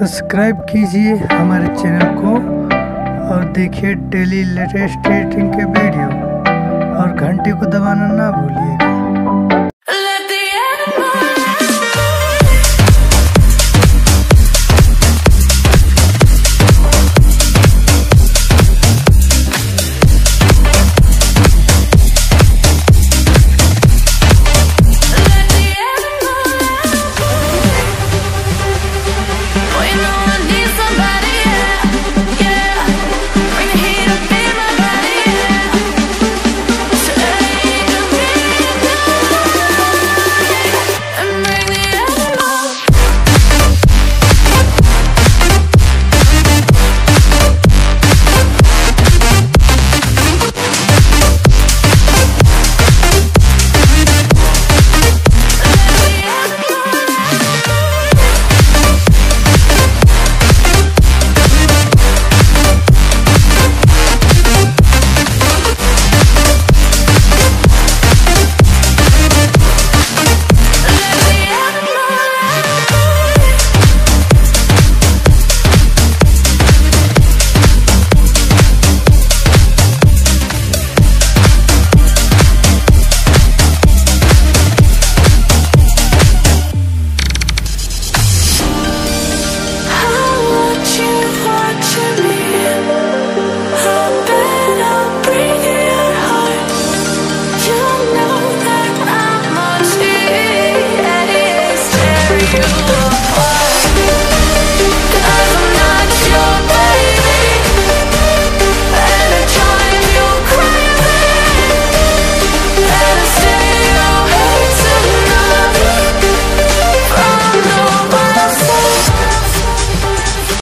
Subscribe कीजिए हमारे channel को और देखिए डेली लेटेस्ट ट्रेडिंग के वीडियो और घंटी को दबाना ना भूलिएगा। you.